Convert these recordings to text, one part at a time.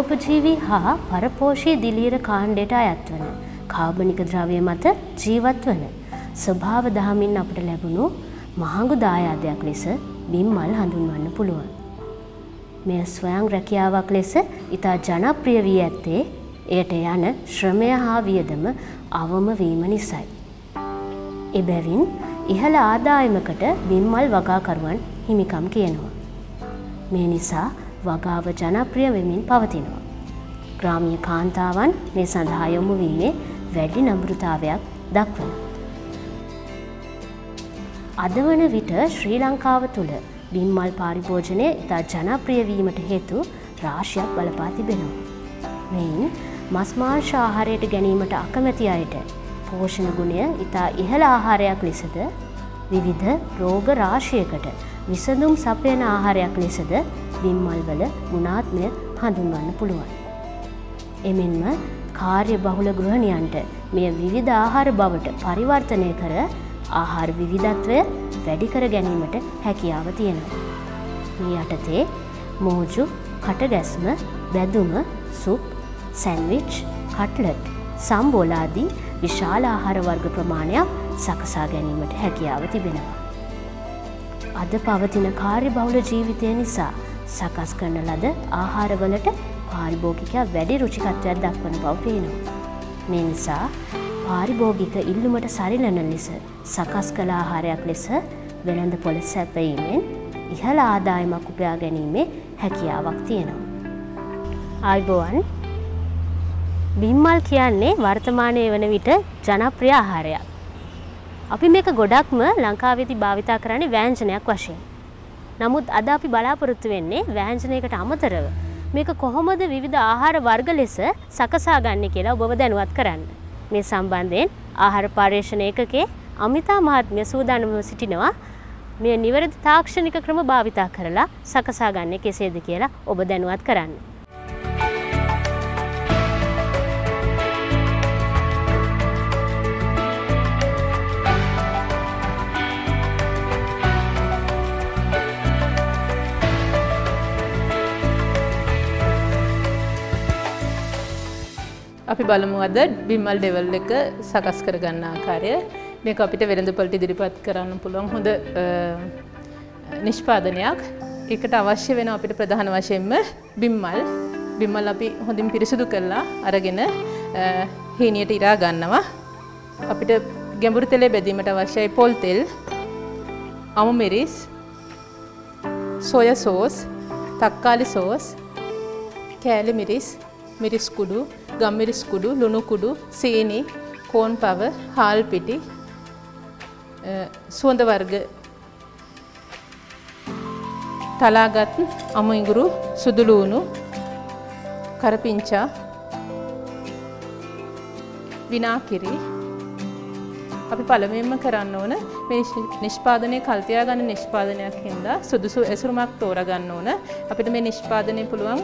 මෘතෝපජීවී හා පරපෝෂී දිලීර කාණ්ඩයට අයත් වන කාබනික ද්‍රව්‍ය මත ජීවත් වන ස්වභාව දහමින් අපට ලැබුණු මහඟු දායාදයක් ලෙස බිම්මල් හඳුන්වන්න පුළුවන්. මෙය ස්වයං රැකියාවක් ලෙස ඉතා ජනප්‍රිය වී ඇත්තේ එයට යන ශ්‍රමය හා වියදම අවම වීම නිසයි. එබැවින් ඉහළ ආදායමකට බිම්මල් වගාකරුවන් හිමිකම් කියනවා. මේ නිසා වගාව ජනප්‍රිය වෙමින් පවතිනවා. ග්‍රාමිය කාන්තාවන් මේ සඳහා යොමු වීමේ වැඩි නම්ෘතාවයක් දක්වන. අද වන විට ශ්‍රී ලංකාව තුළ බිම්මල් පාරිභෝජනය ඉතා ජනප්‍රියවීමට හේතු රාශයක් බලපා තිබෙනවා. මෙයින් මස්මාංශ ආහාරයට ගැනීමට අකමැති අයට පෝෂණ ගුණය ඉතා ඉහළ ආහාරයක් ලෙසද විවිධ රෝග රාශයකට විසඳුම් සපයන ආහාරයක් ලෙසද බිම්මල්වල ගුණාත්මය හඳුන්වන්න පුළුවන්. එමෙන්ම කාර්ය බහුල ගෘහණියන්ට මෙය විවිධ ආහාර බවට පරිවර්තනය කර ආහාර විවිධත්වය වැඩිකර ගැනීමට හැකියාව තියෙනවා. මේ යටතේ මෝජු කටගැස්ම බැදුම සුප් සැන්විච් කට්ලට් සම්බෝලාදී විශාල ආහාර වර්ග ප්‍රමාණයක් සකසා ගැනීමට හැකියාව තිබෙනවා. අද පවතින කාර්ය බහුල ජීවිතය නිසා සකස් කරන ලද ආහාරවලට පාරිභෝගිකයා වැඩි රුචිකත්වයක් දක්වන බව පේනවා. මේ නිසා පාරිභෝගික ඉල්ලුමට සරිලන ලෙස සකස් කළ ආහාරයක් ලෙස වෙළඳ පොල සැපීමෙන් ඉහළ ආදායමක් උපයා ගැනීමේ හැකියාවක් තියෙනවා. ආයිබෝවන් බිම්මල් කියන්නේ වර්තමානය වන විට ජනප්‍රිය ආහාරයක්. අපි මේක ගොඩක්ම ලංකාවෙති භාවිතා කරන්නේ වෑංජනයක් වශයෙන්. නමුත් අද අපි බලාපොරොත්තු වෙන්නේ වෑංජනයකට අමතරව මේක කොහොමද විවිධ ආහාර වර්ග ලෙස සකසා ගන්න කියලා ඔබව දැනුවත් කරන්න. මේ සම්බන්ධයෙන් ආහාර පර්යේෂණ ඒකකේ අමිතා මහත්මිය සූදානම්ව සිටිනවා මේ නිවැරදි තාක්ෂණික ක්‍රම භාවිතා කරලා සකසා ගන්න කෙසේද කියලා ඔබ දැනුවත් කරන්න. අපි බලමු අද බිම්මල් ඩෙවල් එක සකස් කරගන්න ආකාරය. මේක අපිට වෙළඳපොළට ඉදිරිපත් කරන්න පුළුවන් හොඳ නිෂ්පාදනයක්. ඒකට අවශ්‍ය වෙන අපිට ප්‍රධාන වශයෙන්ම බිම්මල්. බිම්මල් අපි හොඳින් පිරිසිදු කරලා අරගෙන හීනියට ඉරා ගන්නවා. අපිට ගැඹුරු තෙලේ බැදීමට අවශ්‍යයි පොල් තෙල් අමු මිරිස් සොය සෝස් තක්කාලි සෝස් කෑලි මිරිස් මිරිස් කුඩු ගම්මිරිස් කුඩු ලුණු කුඩු සීනි කෝන් පව හාල් පිටි සුවඳ වර්ග තලාගත් අමු ඉඟුරු සුදුලූුණු කරපිංචා විනාකිරි. අපි පළමුවෙන්ම කරන්න ඕන මේ නිෂ්පාදනය කල්තියා ගන්න නිෂ්පාදනයක් හින්දා සුදුසු ඇසුරුමක් තෝරගන්න ඕන. අපිට මේ නිෂ්පාදනය පුළුවන්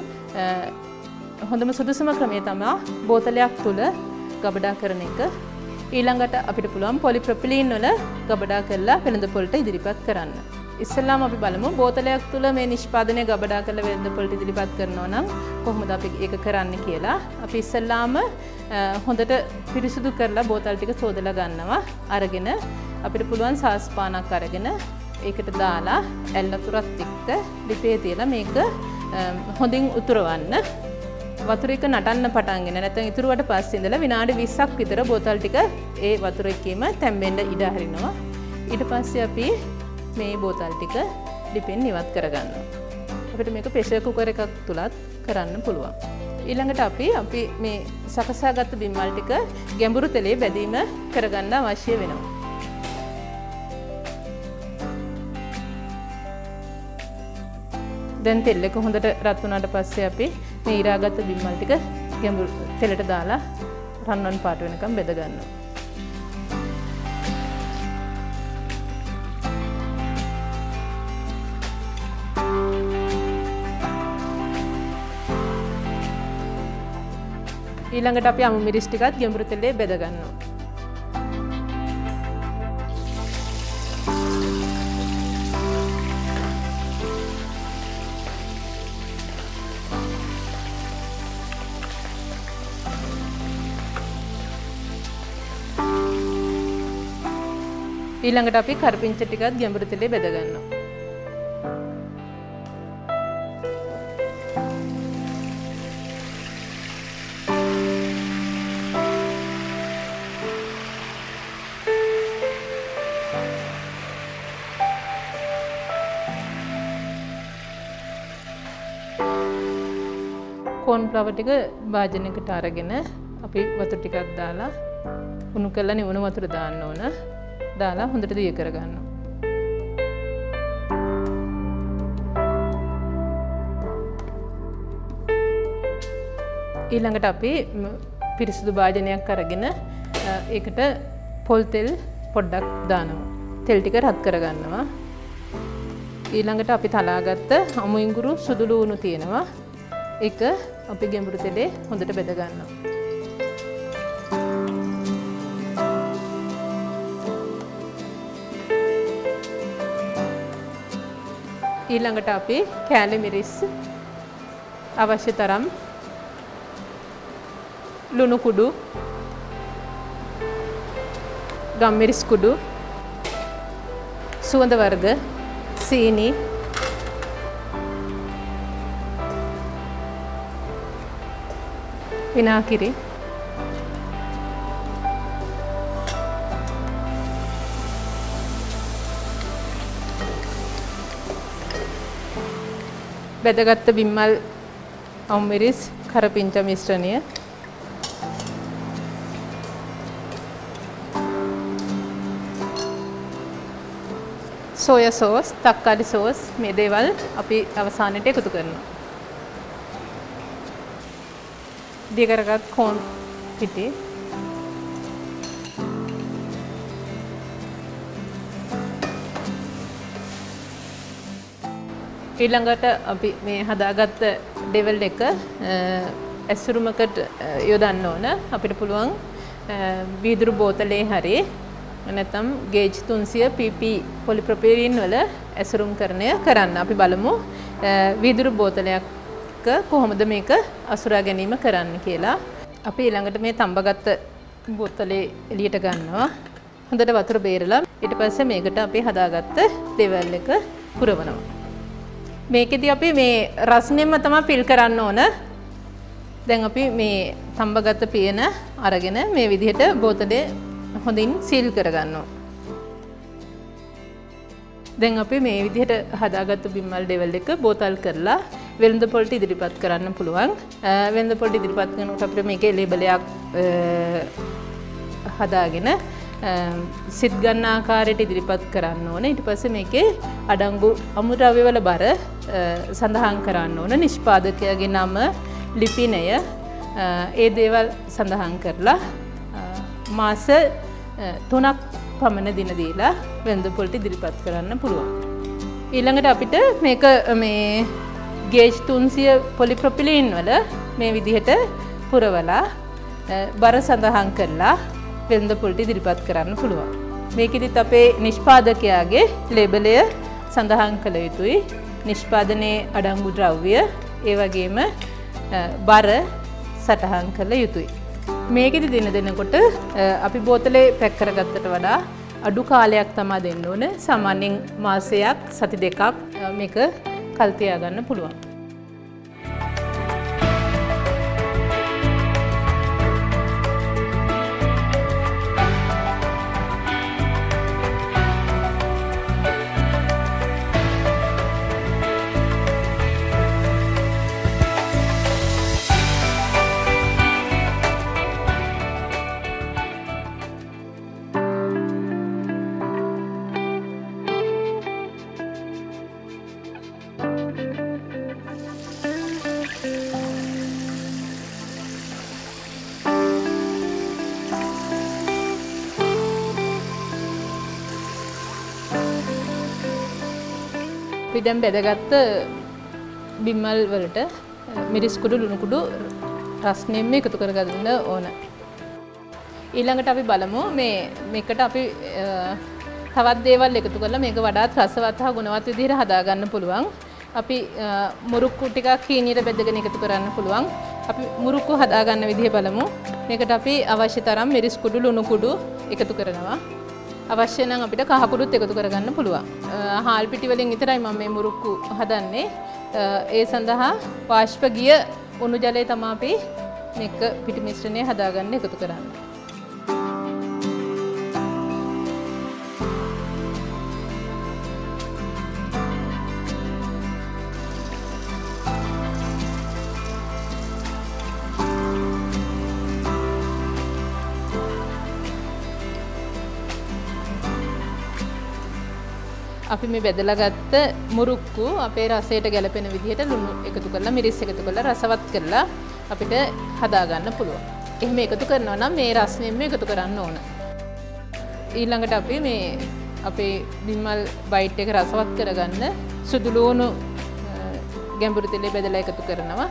හොඳම සුදුසුම ක්‍රමය තමා බෝතලයක් තුළ ගබඩා කරන එක ඊළඟට අපිට පුළුවන් පොලි ප්‍රපිලීන් වල ගබඩා කරලා වෙළඳ පොලට ඉදිරිපත් කරන්න. ඉස්සල්ලාම අපි බලමු බෝතලයක් තුළ මේ නිෂ්පාදනය ගබඩා කරලා වෙළඳ පොලට ඉදිරිපත් කරනවා නම් කොහොමද අපි ඒක කරන්න කියලා. අපි ඉස්සල්ලාම හොඳට පිරිසිදු කරලා බෝතල් ටික සෝදලා ගන්නවා. අරගෙන අපිට පුළුවන් සාස්පානක් අරගෙන ඒකට දාලා ඇල්ලතුරත් එක්ක ලිපේ තියලා මේක හොඳින් උතුරවන්න වතුර එක නටන්න පටන්ගෙන නැත්නම් ඉතුරුවට පස්සේ ඉඳලා විනාඩි 20ක් විතර බෝතල් ටික ඒ වතුර එකේම තැම්බෙන්න ඉඩ හරිනවා. ඊට පස්සේ අපි මේ බෝතල් ටික ලිපෙන් ඉවත් කරගන්නවා. අපිට මේක ප්‍රෙෂර් කුකර් එකක් තුලත් කරන්න පුළුවන්. ඊළඟට අපි අපි මේ සකසාගත්තු බිම්මල් ටික ගැඹුරු තෙලේ බැදීම කරගන්න අවශ්‍ය වෙනවා. දැන් තෙල් එක හොඳට රත් වුණාට පස්සේ අපි මේ ඉරාගත්ත බිම්මල් ටික ගැඹුරු තෙලට දාලා රන්වන් පාට වෙනකම් බෙද ගන්නවා. ඊළඟට අපි අමු මිරිස් ටිකත් ගැඹුරු තෙලේ බෙද ගන්නවා. ඊළඟට අපි කරපිංච ටිකත් ගැඹුරු තෙලේ බෙද ගන්නවා. කෝන්ෆ්ලවර් ටික භාජනයකට අරගෙන අපි වතුර ටිකක් දාලා උණු කරලා නිවුණු වතුර දාන්න ඕන. දාලා හොඳට දිය කරගන්නවා. ඊළඟට අපි පිරිසිදු භාජනයක් අරගෙන ඒකට පොල් තෙල් පොඩ්ඩක් දානවා. තෙල් ටික රත් කරගන්නවා. ඊළඟට අපි තලාගත්ත අමු ඉඟුරු සුදුළු වුණු තියෙනවා. ඒක අපි ගැඹුරු තෙලේ හොඳට බෙද ඊළඟට අපි කෑලි මිරිස් අවශ්‍ය තරම් ලුණු කුඩු ගම්මිරිස් කුඩු සුවඳ වර්ග සීනි විනාකිරි බැදගත්ත බිම්මල් අවුමිරිස් කරපිංච මිශ්‍රණය සෝය සෝස් තක්කාලි සෝස් මේ දේවල් අපි අවසානයට එකතු කරනවා. දියකරගත් කෝන් පිටි ඊළඟට අපි මේ හදාගත්ත ඩෙවල් එක ඇසුරුමකට යොදන්න ඕන. අපිට පුළුවන් වීදුරු බෝතලේ හරි නැතම් ගේජ් තුන්සිය PP පොලිප්‍රපීරින් වල ඇසුරුම් කරණය කරන්න. අපි බලමු වීදුරු බෝතලයක් කොහොමද මේක අසුරා ගැනීම කරන්න කියලා. අපි ඊළඟට මේ තඹගත්ත බෝතලේ එළියට ගන්නවා. හොඳට වතුර බේරලා ඊට පස්සේ මේකට අපි හදාගත්ත දෙවල් එක පුරවනවා. මේකෙදි අපි මේ රස්නෙම්ම තමයි පිල් කරන්න ඕන දැන් අපි මේ තඹගත්ත පියන අරගෙන මේ විදිහට බෝතලේ හොඳින් සීල් කරගන්නවා. දැන් අපි මේ විදිහට හදාගත්තු බිම්මල් ඩෙවල් එක බෝතල් කරලා වෙළඳ පොළට ඉදිරිපත් කරන්න පුළුවන්. වෙළඳ පොළට ඉදිරිපත් කරනකොට අපිට මේකේ ලේබලයක් හදාගෙන සිත් ගන්න ආකාරයට ඉදිරිපත් කරන්න ඕන. ඊට පස්සේ මේකේ අඩංගු අමුද්‍රව්‍ය වල බර සඳහන් කරන්න ඕන. නිෂ්පාදකයාගේ නම, ලිපිනය ඒ දේවල් සඳහන් කරලා මාස තුනක් පමණ දින දීලා වෙළඳ පොළට ඉදිරිපත් කරන්න පුළුවන්. ඊළඟට අපිට මේක මේ ගේජ් තුන්සිය පොලිප්‍රොපිලීන් වල මේ විදිහට පුරවලා බර සඳහන් කරලා වෙළඳ පොළට ඉදිරිපත් කරන්න පුළුවන්. මේකෙදිත් අපේ නිෂ්පාදකයාගේ ලේබලය සඳහන් කළ යුතුයි. නිෂ්පාදනයේ අඩංගු ද්‍රව්‍ය ඒ වගේම බර සටහන් කළ යුතුයි. මේකෙදි දින දෙනකොට අපි බෝතලේ පැක් කරගත්තට වඩා අඩු කාලයක් තමා දෙන්න ඕන සාමාන්‍යයෙන් මාසයක් සති දෙකක් මේක කල් තියාගන්න පුළුවන්. අපි දැන් බෙදගත්ත බිම්මල් වලට මිරිස් කුඩු ලුණු කුඩු රස්නෙම්ම එකතු කරගන්න ඕන. ඊළඟට අපි බලමු මේ මේකට අපි තවත් දේවල් එකතු කරලා මේක වඩාත් රසවත් හා ගුණවත් විදිහට හදාගන්න පුළුවන්. අපි මුරුක්කු ටිකක් කීනියට බෙදගෙන එකතු කරන්න පුළුවන්. අපි මුරුක්කු හදාගන්න විදිහ බලමු. මේකට අපි අවශ්‍ය තරම් මිරිස් කුඩු ලුණු කුඩු එකතු කරනවා. අවශ්‍ය නම් අපිට කහකුරුත් එකතු කරගන්න පුළුවන්. හාල් පිටි වලින් විතරයි මම මේ මුරුක්කු හදන්නේ. ඒ සඳහා වාෂ්ප ගිය උණු ජලය තමයි අපි මේක පිටි මිශ්‍රණය හදාගන්න එකතු කරන්නේ. අපි මේ බෙදලා ගත්ත මුරුක්කු අපේ රසයට ගැලපෙන විදිහට ලුණු එකතු කරලා මිරිස් එකතු කරලා රසවත් කරලා අපිට හදාගන්න පුළුවන්. එහෙම එකතු කරනවා නම් මේ රස්නෙන්ම එකතු කරන්න ඕන. ඊළඟට අපි මේ අපේ බිම්මල් බයිට් එක රසවත් කරගන්න සුදු ලුණු ගැඹුරු තෙලේ බෙදලා එකතු කරනවා.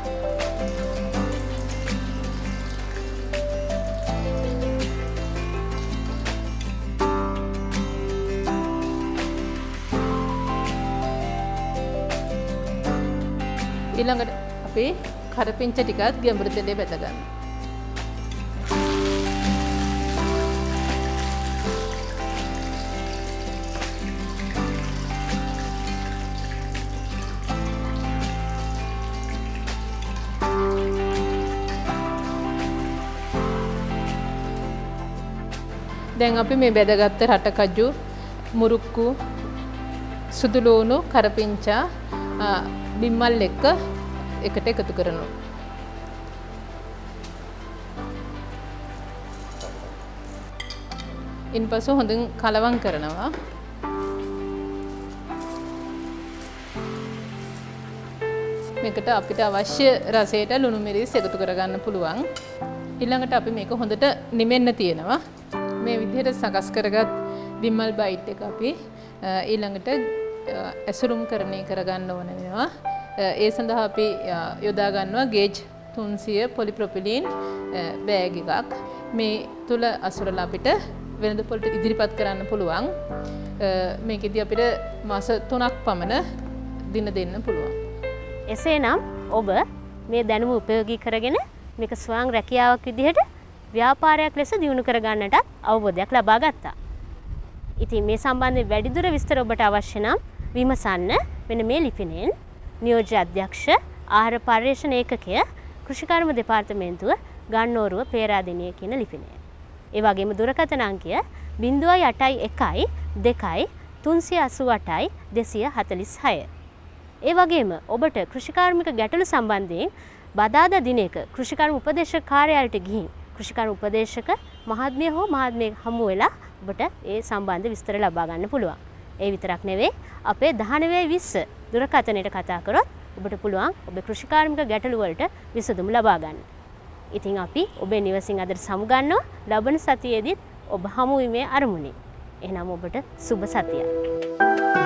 ඊළඟට අපේ කරපිංච ටිකත් ගැඹුරු තෙලේ බැදගන්න. දැන් අපි මේ බැදගත්ත රටකජු මුරුක්කු සුදුලූුණු කරපිංචා බිම්මල් එක්ක එකට එකතු කරනවා. ඉන් පසු හොඳින් කලවං කරනවා. මේකට අපිට අවශ්‍ය රසයට ලුණු මිරිස් එකතු කරගන්න පුළුවන්. ඊළඟට අපි මේක හොඳට නිමෙන්න තියෙනවා. මේ විදිහට සකස් කරගත් බිම්මල් බයිට් එක අපි ඊළඟට ඇසුරුම් කරණය කරගන්න ඕන වෙනවා. ඒ සඳහා අපි යොදා ගන්නවා ගේජ් 300 පොලිප්‍රොපිලීන් බෑග් එකක්. මේ තුල අසුරලා අපිට වෙළඳ පොළට ඉදිරිපත් කරන්න පුළුවන්. මේකෙදි අපිට මාස 3ක් පමණ දින දෙන්න පුළුවන්. එසේනම් ඔබ මේ දැනුම උපයෝගී කරගෙන මේක ස්වයං රැකියාවක් විදිහට ව්‍යාපාරයක් ලෙස දියුණු කරගන්නටත් අවබෝධයක් ලබා ගත්තා. ඉතින් මේ සම්බන්ධයෙන් වැඩිදුර විස්තර ඔබට අවශ්‍ය නම් විමසන්න මෙන්න මේ ලිපිනෙන් නියෝජ්‍ය අධ්‍යක්ෂ ආහාර පර්යේෂණ ඒකකය කෘෂිකර්ම දෙපාර්තමේන්තුව ගන්නෝරුව පේරාදෙණිය කියන ලිපිනය. ඒ වගේම දුරකථන අංකය 0.81යි 2යි 388යි 246. ඒ වගේම ඔබට කෘෂිකාර්මික ගැටලු සම්බන්ධයෙන් බදාදා දිනයක කෘෂිකර්ම උපදේශක කාර්යාලයට ගිහින් කෘෂිකර්ම උපදේශක මහත්මිය හෝ මහත්මිය හමු වෙලා ඔබට ඒ සම්බන්ධ විස්තර ලබා ගන්න පුළුවන්. ඒ විතරක් නෙවෙයි අපේ 1920 දුරකථනයට කතා කරොත් ඔබට පුළුවන් ඔබේ කෘෂිකාර්මික ගැටලු වලට විසඳුම් ලබා ගන්න. ඉතින් අපි ඔබේ නිවසින් අදට සමුගන්නවා ලබන සතියේදීත් ඔබ හමු වීමේ අරමුණින්. එහෙනම් ඔබට සුබ සතියක්.